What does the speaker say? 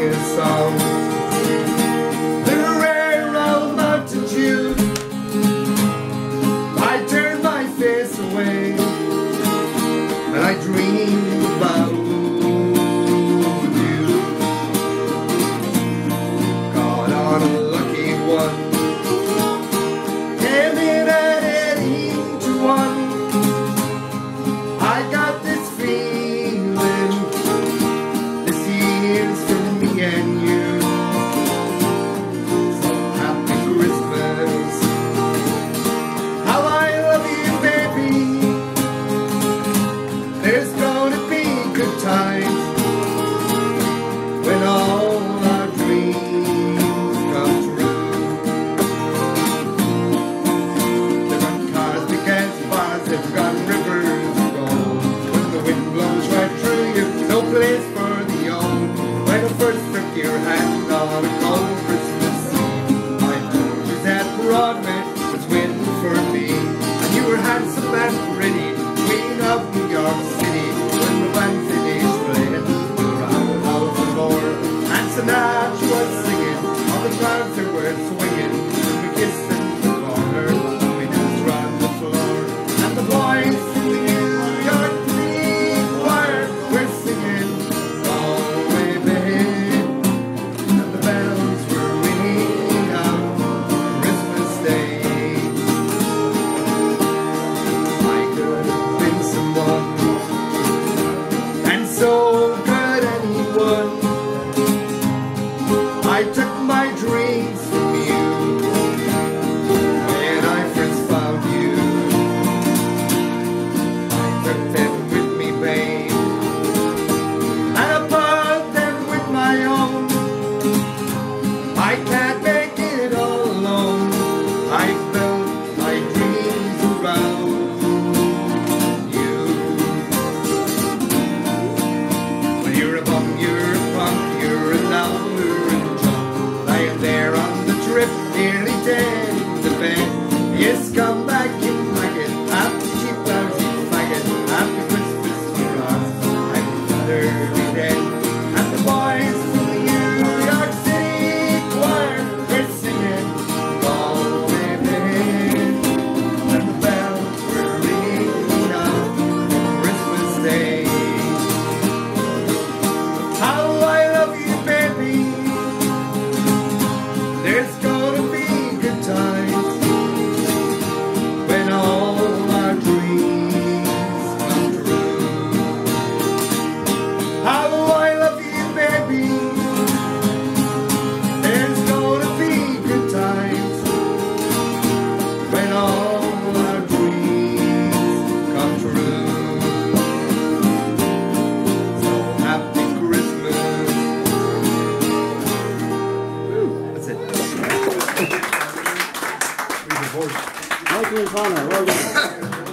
singing songs. The rare old mountain June, I turn my face away, and I dream about you. God, lucky one. that she was singing, all the crowds her words swinging. We kissed and took on her, we danced round the floor, and the boys in the New York City choir were singing, "All the way back," and the bells were ringing out Christmas Day. I could have been someone, and so. Yes, God. Michael O'Connor, well done.